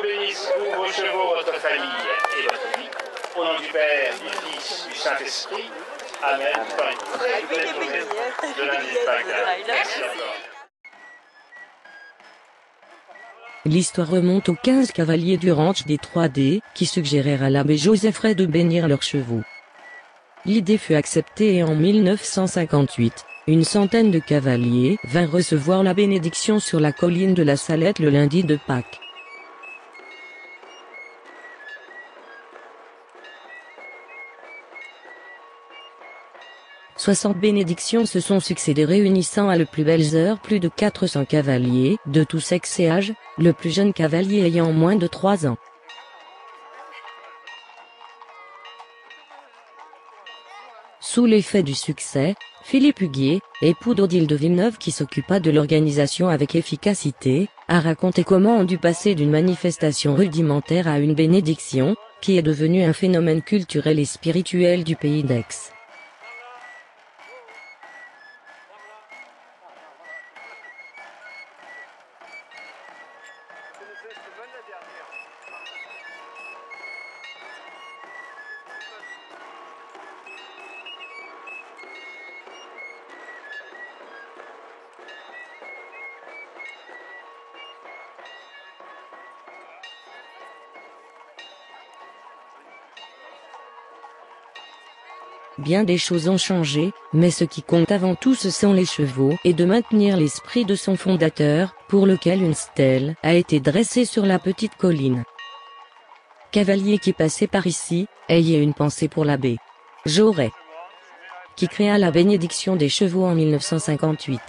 vous bénisse, vous, vos chevaux, votre famille et votre vie. Au nom du Père, du Fils, du Saint-Esprit. Amen. Dans une très belle journée de lundi de Pâques. Merci encore. L'histoire remonte aux 15 cavaliers du ranch des 3D, qui suggérèrent à l'abbé Joseph Ray de bénir leurs chevaux. L'idée fut acceptée et en 1958, une centaine de cavaliers vinrent recevoir la bénédiction sur la colline de la Salette le lundi de Pâques. Soixante bénédictions se sont succédées réunissant à le plus belles heures plus de 400 cavaliers, de tous sexes et âges, le plus jeune cavalier ayant moins de 3 ans. Sous l'effet du succès, Philippe Huguier, époux d'Odile de Villeneuve qui s'occupa de l'organisation avec efficacité, a raconté comment on dut passer d'une manifestation rudimentaire à une bénédiction, qui est devenue un phénomène culturel et spirituel du pays d'Aix. deux semaines la dernière. Bien des choses ont changé, mais ce qui compte avant tout ce sont les chevaux et de maintenir l'esprit de son fondateur, pour lequel une stèle a été dressée sur la petite colline. Cavalier qui passait par ici, ayez une pensée pour l'abbé. J'aurais. Qui créa la bénédiction des chevaux en 1958.